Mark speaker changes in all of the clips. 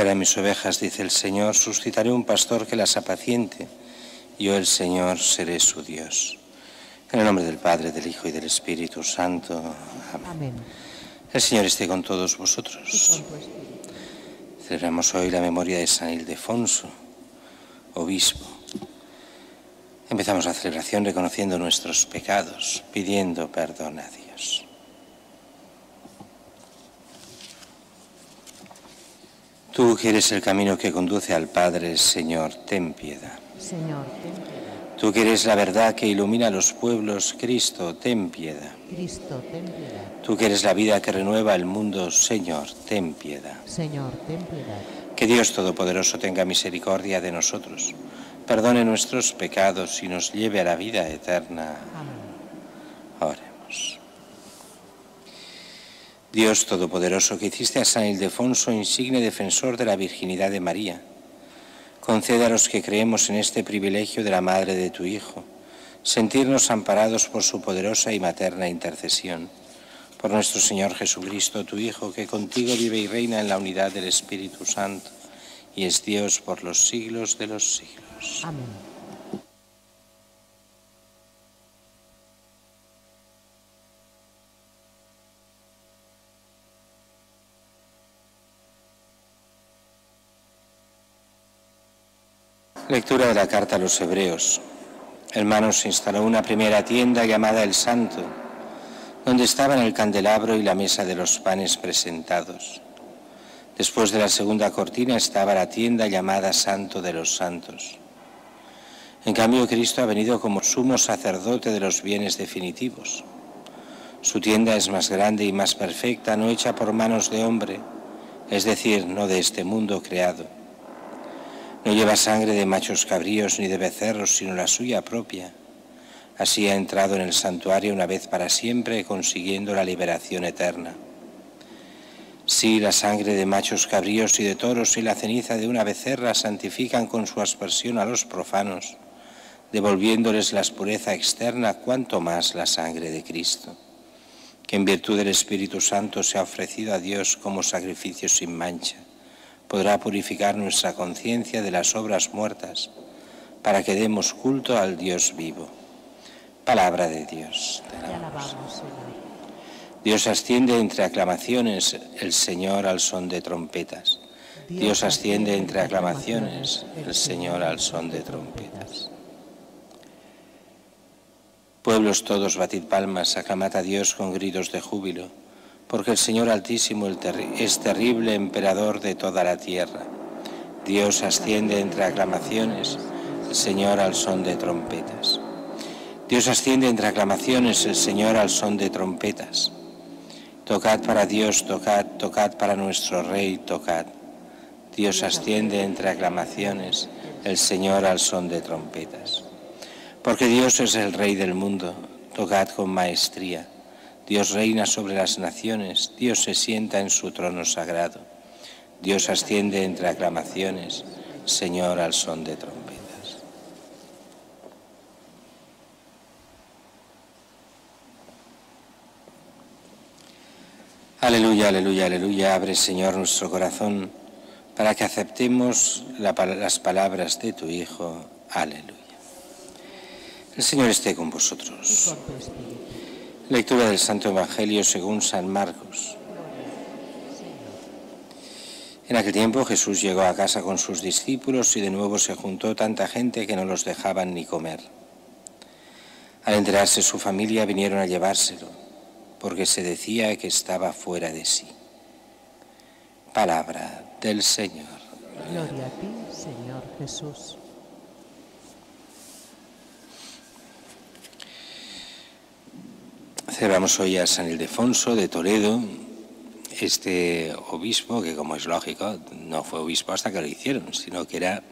Speaker 1: Buscaré a mis ovejas, dice el Señor, suscitaré un pastor que las apaciente. Yo, el Señor, seré su Dios. En el nombre del Padre, del Hijo y del Espíritu Santo. Amén.
Speaker 2: Amén.
Speaker 1: El Señor esté con todos vosotros. Celebramos hoy la memoria de San Ildefonso, obispo. Empezamos la celebración reconociendo nuestros pecados, pidiendo perdón a Dios. Tú que eres el camino que conduce al Padre, Señor, ten piedad.
Speaker 2: Señor, ten piedad.
Speaker 1: Tú que eres la verdad que ilumina a los pueblos, Cristo, ten piedad.
Speaker 2: Cristo, ten piedad.
Speaker 1: Tú que eres la vida que renueva el mundo, Señor, ten piedad.
Speaker 2: Señor, ten piedad.
Speaker 1: Que Dios Todopoderoso tenga misericordia de nosotros, perdone nuestros pecados y nos lleve a la vida eterna.
Speaker 2: Amén.
Speaker 1: Oremos. Dios Todopoderoso, que hiciste a San Ildefonso insigne defensor de la virginidad de María, conceda a los que creemos en este privilegio de la Madre de tu Hijo, sentirnos amparados por su poderosa y materna intercesión. Por nuestro Señor Jesucristo, tu Hijo, que contigo vive y reina en la unidad del Espíritu Santo, y es Dios por los siglos de los siglos.
Speaker 2: Amén.
Speaker 1: Lectura de la carta a los Hebreos. Hermanos, se instaló una primera tienda llamada El Santo, donde estaban el candelabro y la mesa de los panes presentados. Después de la segunda cortina estaba la tienda llamada Santo de los Santos. En cambio, Cristo ha venido como sumo sacerdote de los bienes definitivos. Su tienda es más grande y más perfecta, no hecha por manos de hombre, es decir, no de este mundo creado. No lleva sangre de machos cabríos ni de becerros, sino la suya propia. Así ha entrado en el santuario una vez para siempre, consiguiendo la liberación eterna. Sí, la sangre de machos cabríos y de toros y la ceniza de una becerra santifican con su aspersión a los profanos, devolviéndoles la pureza externa, cuanto más la sangre de Cristo, que en virtud del Espíritu Santo se ha ofrecido a Dios como sacrificio sin mancha podrá purificar nuestra conciencia de las obras muertas, para que demos culto al Dios vivo. Palabra de Dios.
Speaker 2: Te alabamos.
Speaker 1: Dios asciende entre aclamaciones, el Señor al son de trompetas. Dios asciende entre aclamaciones, el Señor al son de trompetas. Pueblos todos, batid palmas, aclamad a Dios con gritos de júbilo porque el Señor Altísimo es terrible emperador de toda la tierra. Dios asciende entre aclamaciones, el Señor al son de trompetas. Dios asciende entre aclamaciones, el Señor al son de trompetas. Tocad para Dios, tocad, tocad para nuestro Rey, tocad. Dios asciende entre aclamaciones, el Señor al son de trompetas. Porque Dios es el Rey del mundo, tocad con maestría. Dios reina sobre las naciones, Dios se sienta en su trono sagrado, Dios asciende entre aclamaciones, Señor al son de trompetas. Aleluya, aleluya, aleluya, abre Señor nuestro corazón para que aceptemos la, las palabras de tu Hijo. Aleluya. El Señor esté con vosotros. Lectura del Santo Evangelio según San Marcos. En aquel tiempo Jesús llegó a casa con sus discípulos y de nuevo se juntó tanta gente que no los dejaban ni comer. Al enterarse su familia vinieron a llevárselo, porque se decía que estaba fuera de sí. Palabra del Señor.
Speaker 2: Gloria a ti, Señor Jesús.
Speaker 1: Celebramos hoy a San Ildefonso de Toledo, este obispo que como es lógico no fue obispo hasta que lo hicieron, sino que era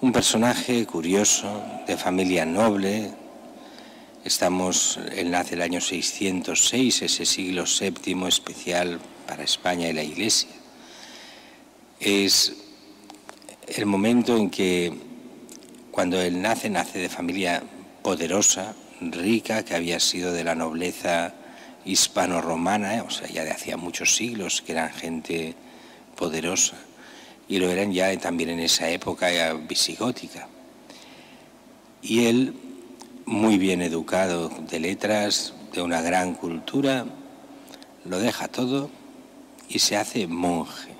Speaker 1: un personaje curioso, de familia noble. Estamos, él nace el año 606, ese siglo séptimo especial para España y la Iglesia. Es el momento en que cuando él nace, nace de familia poderosa, rica, que había sido de la nobleza hispano-romana, o sea, ya de hacía muchos siglos, que eran gente poderosa y lo eran ya también en esa época visigótica. Y él, muy bien educado de letras, de una gran cultura, lo deja todo y se hace monje.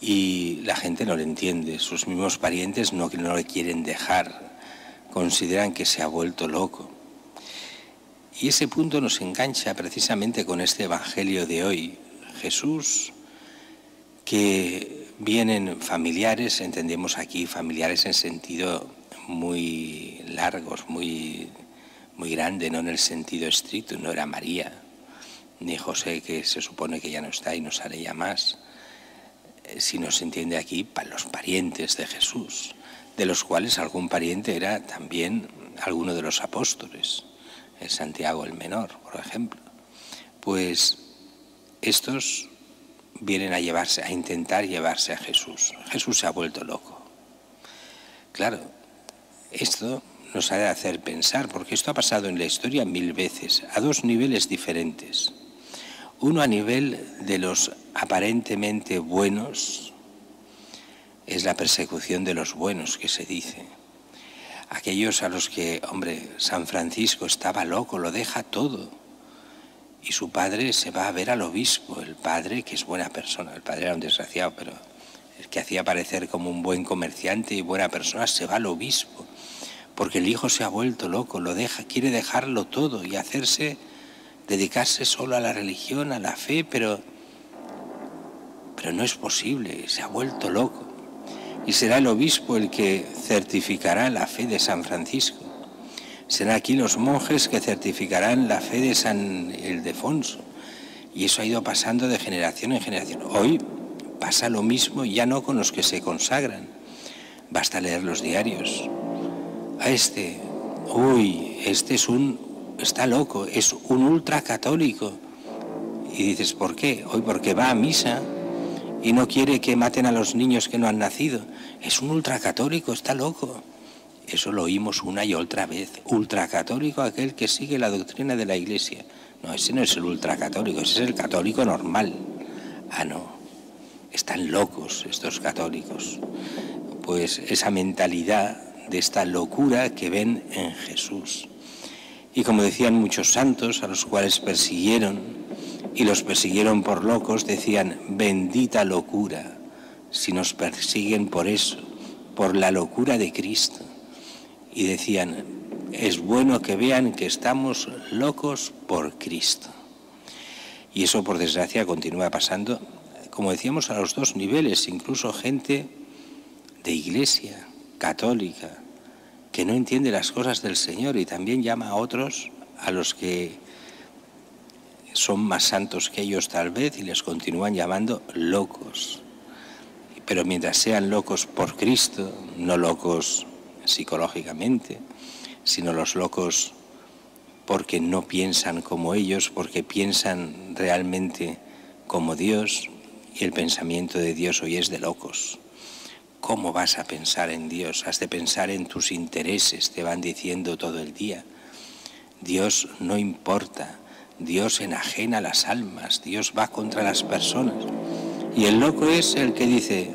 Speaker 1: Y la gente no le entiende, sus mismos parientes no, no le quieren dejar, consideran que se ha vuelto loco. Y ese punto nos engancha precisamente con este Evangelio de hoy. Jesús, que vienen familiares, entendemos aquí familiares en sentido muy largos, muy, muy grande, no en el sentido estricto, no era María, ni José, que se supone que ya no está y no sale ya más, eh, sino se entiende aquí para los parientes de Jesús, de los cuales algún pariente era también alguno de los apóstoles, Santiago el Menor, por ejemplo. Pues estos vienen a llevarse, a intentar llevarse a Jesús. Jesús se ha vuelto loco. Claro, esto nos ha de hacer pensar, porque esto ha pasado en la historia mil veces, a dos niveles diferentes. Uno a nivel de los aparentemente buenos, es la persecución de los buenos que se dice. Aquellos a los que, hombre, San Francisco estaba loco, lo deja todo. Y su padre se va a ver al obispo, el padre que es buena persona, el padre era un desgraciado, pero el que hacía parecer como un buen comerciante y buena persona se va al obispo, porque el hijo se ha vuelto loco, lo deja, quiere dejarlo todo y hacerse dedicarse solo a la religión, a la fe, pero, pero no es posible, se ha vuelto loco. Y será el obispo el que certificará la fe de San Francisco. Serán aquí los monjes que certificarán la fe de San Ildefonso. Y eso ha ido pasando de generación en generación. Hoy pasa lo mismo ya no con los que se consagran. Basta leer los diarios. A este, uy, este es un está loco, es un ultracatólico. Y dices, ¿por qué? Hoy porque va a misa y no quiere que maten a los niños que no han nacido. Es un ultracatólico, está loco. Eso lo oímos una y otra vez. Ultracatólico aquel que sigue la doctrina de la Iglesia. No, ese no es el ultracatólico, ese es el católico normal. Ah, no. Están locos estos católicos. Pues esa mentalidad de esta locura que ven en Jesús. Y como decían muchos santos a los cuales persiguieron, y los persiguieron por locos, decían, bendita locura, si nos persiguen por eso, por la locura de Cristo. Y decían, es bueno que vean que estamos locos por Cristo. Y eso, por desgracia, continúa pasando, como decíamos, a los dos niveles, incluso gente de iglesia católica, que no entiende las cosas del Señor y también llama a otros, a los que son más santos que ellos tal vez, y les continúan llamando locos. Pero mientras sean locos por Cristo, no locos psicológicamente, sino los locos porque no piensan como ellos, porque piensan realmente como Dios, y el pensamiento de Dios hoy es de locos. ¿Cómo vas a pensar en Dios? Has de pensar en tus intereses, te van diciendo todo el día. Dios no importa, Dios enajena las almas, Dios va contra las personas. Y el loco es el que dice,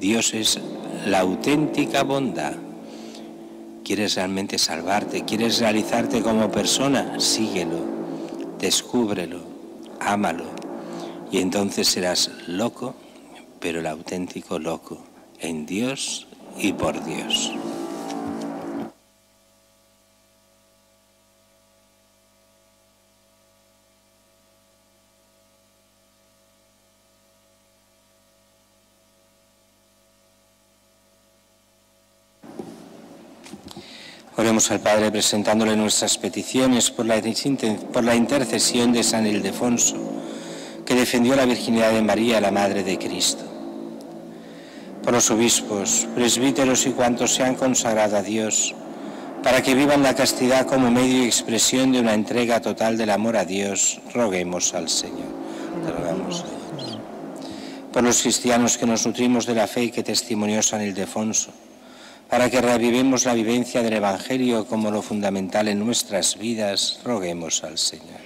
Speaker 1: Dios es la auténtica bondad. ¿Quieres realmente salvarte? ¿Quieres realizarte como persona? Síguelo, descúbrelo, ámalo. Y entonces serás loco, pero el auténtico loco en Dios y por Dios. Al Padre presentándole nuestras peticiones por la, intercesión de San Ildefonso, que defendió la virginidad de María, la Madre de Cristo por los obispos, presbíteros y cuantos se han consagrado a Dios, para que vivan la castidad como medio y expresión de una entrega total del amor a Dios, roguemos al Señor. Por los cristianos que nos nutrimos de la fe y que testimonió San Ildefonso, para que revivemos la vivencia del Evangelio como lo fundamental en nuestras vidas, roguemos al Señor.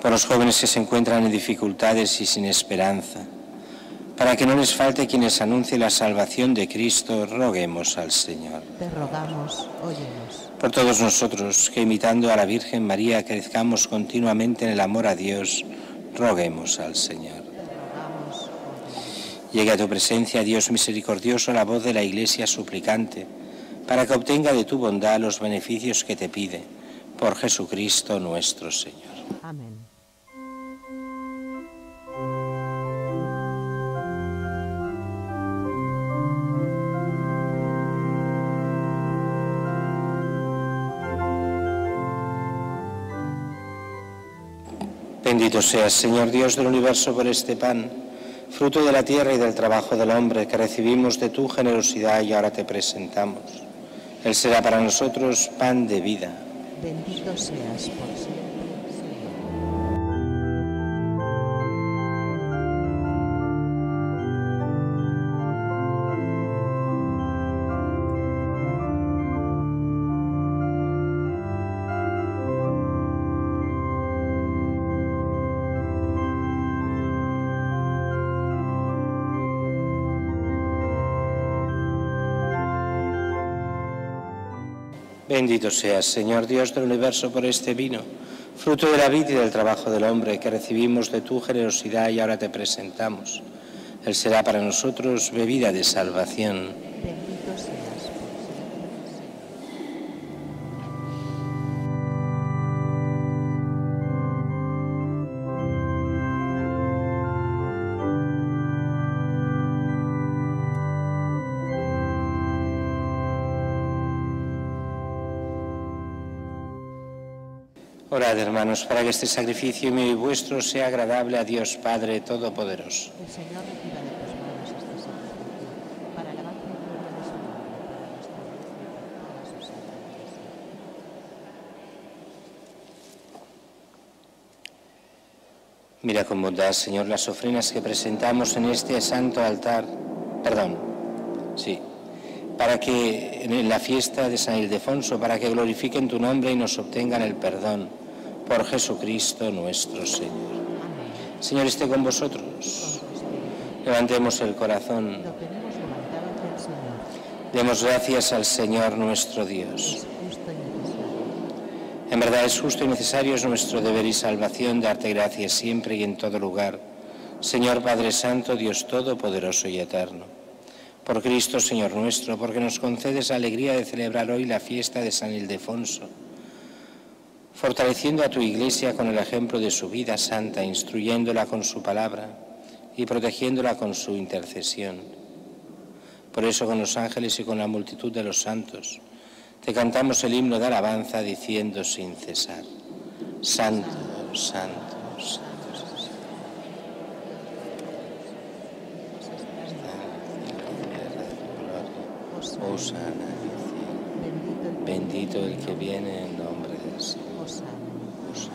Speaker 1: por los jóvenes que se encuentran en dificultades y sin esperanza, para que no les falte quien les anuncie la salvación de Cristo, roguemos al Señor.
Speaker 2: Te rogamos, óyenos.
Speaker 1: Por todos nosotros que imitando a la Virgen María crezcamos continuamente en el amor a Dios, roguemos al Señor. Llegue a tu presencia, Dios misericordioso, la voz de la Iglesia suplicante, para que obtenga de tu bondad los beneficios que te pide, por Jesucristo nuestro Señor.
Speaker 2: Amén.
Speaker 1: Bendito seas, Señor Dios del universo, por este pan, fruto de la tierra y del trabajo del hombre que recibimos de tu generosidad y ahora te presentamos. Él será para nosotros pan de vida.
Speaker 2: Bendito seas por
Speaker 1: Bendito seas, Señor Dios del universo, por este vino, fruto de la vida y del trabajo del hombre que recibimos de tu generosidad y ahora te presentamos. Él será para nosotros bebida de salvación. Hermanos, para que este sacrificio mío y vuestro sea agradable a Dios Padre Todopoderoso.
Speaker 2: El Señor reciba de tus manos este sacrificio, para alabanza y de su nombre, para nuestra luz y por toda su santa Iglesia.
Speaker 1: Mira con bondad, Señor, las ofrendas que presentamos en este santo altar. Perdón, sí. Para que en la fiesta de San Ildefonso, para que glorifiquen tu nombre y nos obtengan el perdón. Por Jesucristo nuestro Señor. Señor, esté con vosotros. Levantemos el corazón. Demos gracias al Señor nuestro Dios. En verdad es justo y necesario, es nuestro deber y salvación darte gracias siempre y en todo lugar. Señor Padre Santo, Dios Todopoderoso y Eterno. Por Cristo, Señor nuestro, porque nos concedes la alegría de celebrar hoy la fiesta de San Ildefonso, fortaleciendo a tu Iglesia con el ejemplo de su vida santa, instruyéndola con su palabra y protegiéndola con su intercesión. Por eso con los ángeles y con la multitud de los santos, te cantamos el himno de alabanza diciendo sin cesar, Santo, Santo, Santo.
Speaker 2: Que
Speaker 1: bendito el que viene en nombre del Señor.
Speaker 2: Hosana.
Speaker 1: Osana.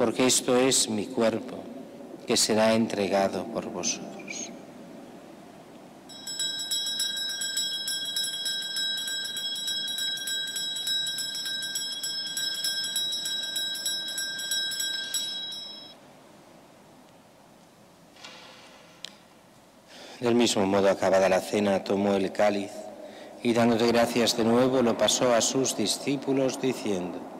Speaker 1: porque esto es mi cuerpo, que será entregado por vosotros. Del mismo modo, acabada la cena, tomó el cáliz y dándote gracias de nuevo, lo pasó a sus discípulos diciendo,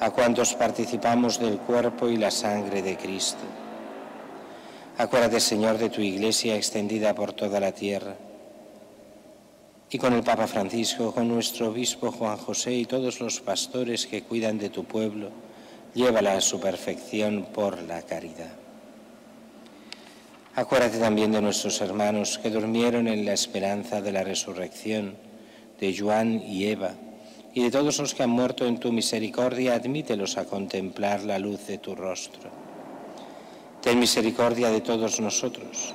Speaker 1: a cuantos participamos del cuerpo y la sangre de Cristo. Acuérdate, Señor, de tu iglesia extendida por toda la tierra. Y con el Papa Francisco, con nuestro obispo Juan José y todos los pastores que cuidan de tu pueblo, llévala a su perfección por la caridad. Acuérdate también de nuestros hermanos que durmieron en la esperanza de la resurrección, de Juan y Eva, y de todos los que han muerto en tu misericordia, admítelos a contemplar la luz de tu rostro. Ten misericordia de todos nosotros,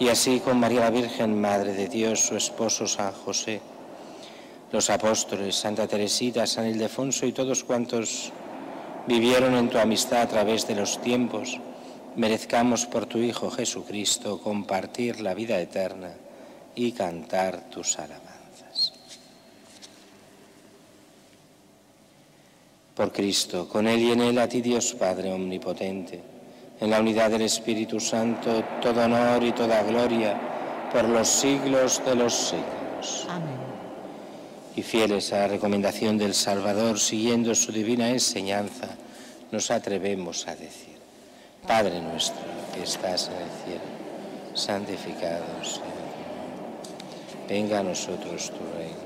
Speaker 1: y así con María la Virgen, Madre de Dios, su esposo San José, los apóstoles, Santa Teresita, San Ildefonso y todos cuantos vivieron en tu amistad a través de los tiempos, merezcamos por tu Hijo Jesucristo compartir la vida eterna y cantar tus alabanzas. Por Cristo, con Él y en Él, a ti Dios Padre Omnipotente, en la unidad del Espíritu Santo, todo honor y toda gloria por los siglos de los siglos.
Speaker 2: Amén.
Speaker 1: Y fieles a la recomendación del Salvador, siguiendo su divina enseñanza, nos atrevemos a decir, Padre nuestro que estás en el cielo, santificado sea tu nombre. Venga a nosotros tu reino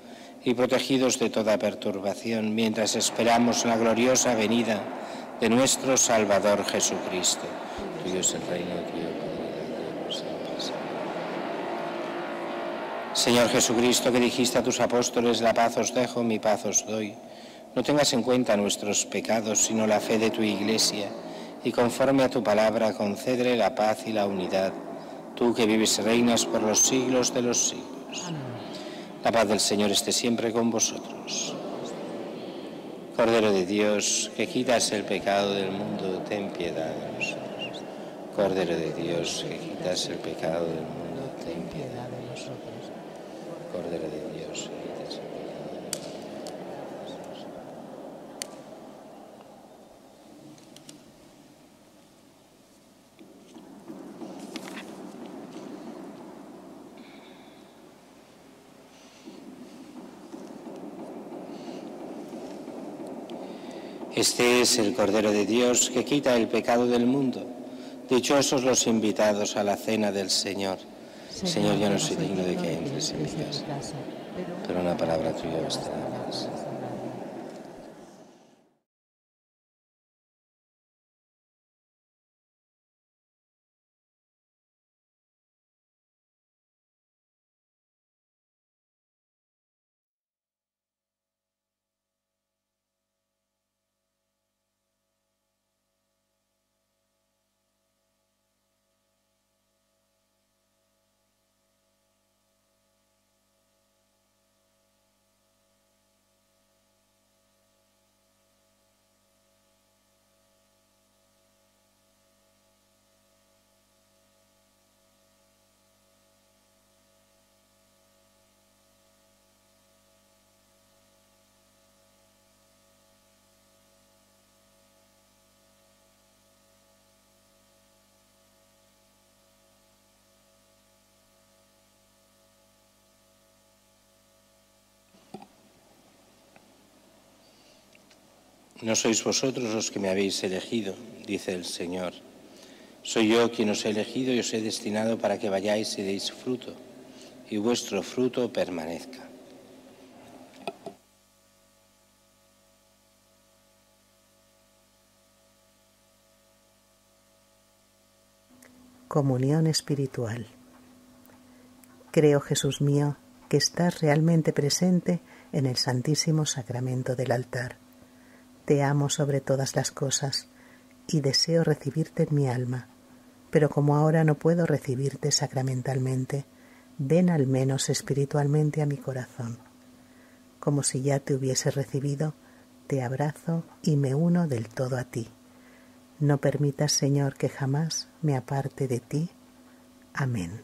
Speaker 1: y protegidos de toda perturbación mientras esperamos la gloriosa venida de nuestro Salvador Jesucristo. Tuyo es el reino, Señor Jesucristo, que dijiste a tus apóstoles, la paz os dejo, mi paz os doy. No tengas en cuenta nuestros pecados, sino la fe de tu Iglesia, y conforme a tu palabra, concédele la paz y la unidad, tú que vives y reinas por los siglos de los siglos. La paz del Señor esté siempre con vosotros. Cordero de Dios, que quitas el pecado del mundo, ten piedad de nosotros. Cordero de Dios, que quitas el pecado del mundo, ten piedad de nosotros. Cordero de Dios, que quitas el pecado del mundo. Este es el Cordero de Dios que quita el pecado del mundo. Dichosos los invitados a la cena del Señor. Señor, yo no soy digno de que entres en mi casa, pero una palabra tuya bastará. No sois vosotros los que me habéis elegido, dice el Señor. Soy yo quien os he elegido y os he destinado para que vayáis y deis fruto, y vuestro fruto permanezca.
Speaker 2: Comunión espiritual. Creo, Jesús mío, que estás realmente presente en el Santísimo Sacramento del altar. Te amo sobre todas las cosas y deseo recibirte en mi alma, pero como ahora no puedo recibirte sacramentalmente, ven al menos espiritualmente a mi corazón. Como si ya te hubiese recibido, te abrazo y me uno del todo a ti. No permitas, Señor, que jamás me aparte de ti. Amén.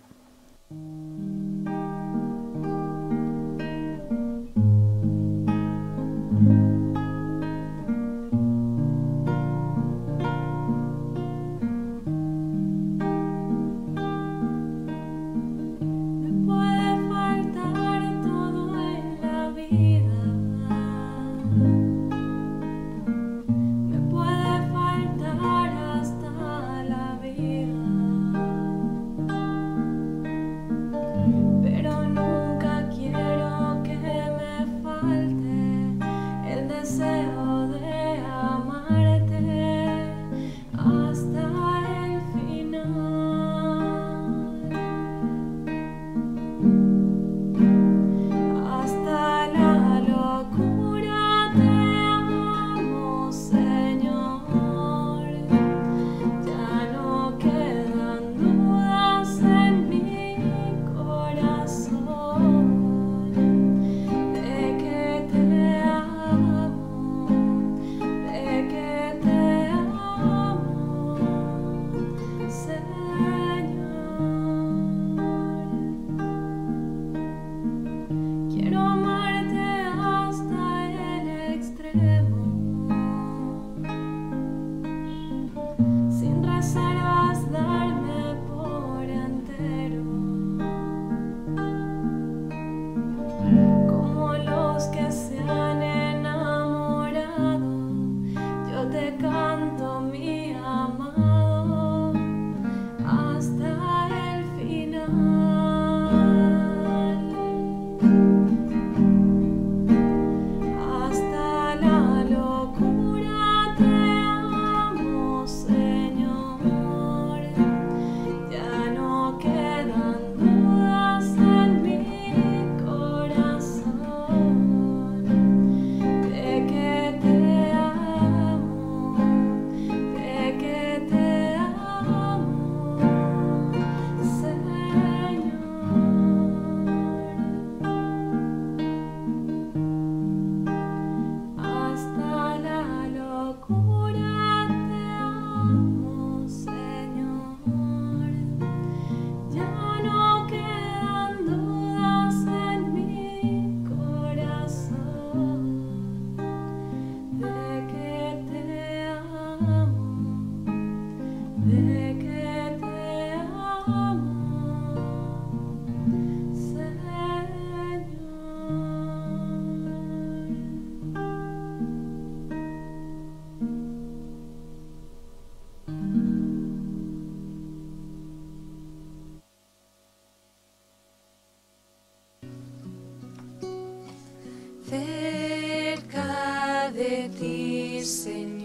Speaker 2: cerca de ti, Señor.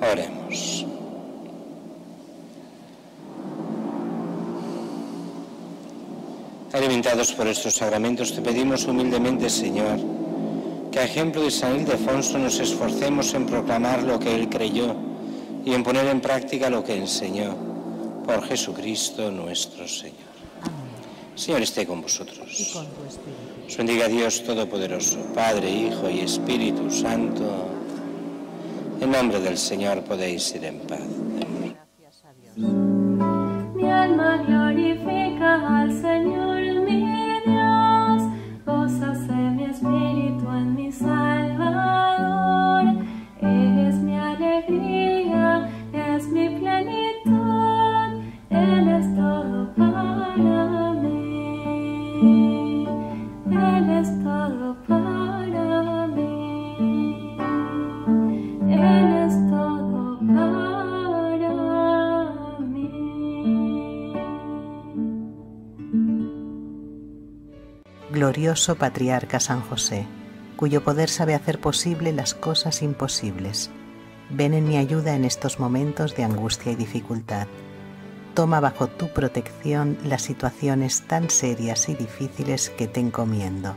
Speaker 2: Oremos. Alimentados por estos sacramentos, te pedimos humildemente, Señor, que a ejemplo de San Ildefonso nos esforcemos en proclamar lo que él creyó y en poner en práctica lo que enseñó, por Jesucristo nuestro Señor. Señor esté con vosotros. Y con tu espíritu. bendiga Dios Todopoderoso, Padre, Hijo y Espíritu Santo. En nombre del Señor podéis ir en paz.
Speaker 3: Glorioso patriarca San José, cuyo poder sabe hacer posible las cosas imposibles. Ven en mi ayuda en estos momentos de angustia y dificultad. Toma bajo tu protección las situaciones tan serias y difíciles que te encomiendo,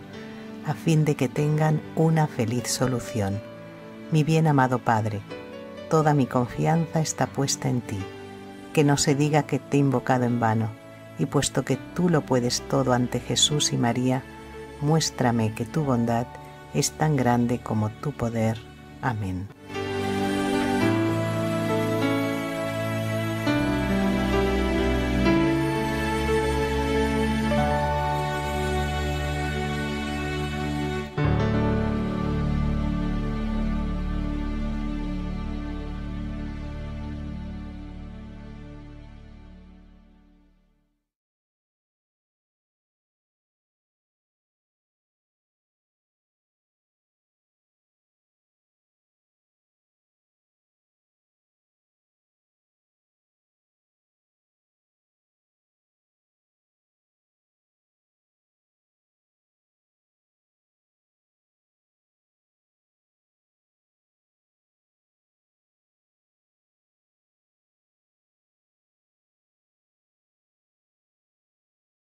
Speaker 3: a fin de que tengan una feliz solución mi bien amado Padre, toda mi confianza está puesta en ti, que no se diga que te he invocado en vano, y puesto que tú lo puedes todo ante Jesús y María, muéstrame que tu bondad es tan grande como tu poder. Amén.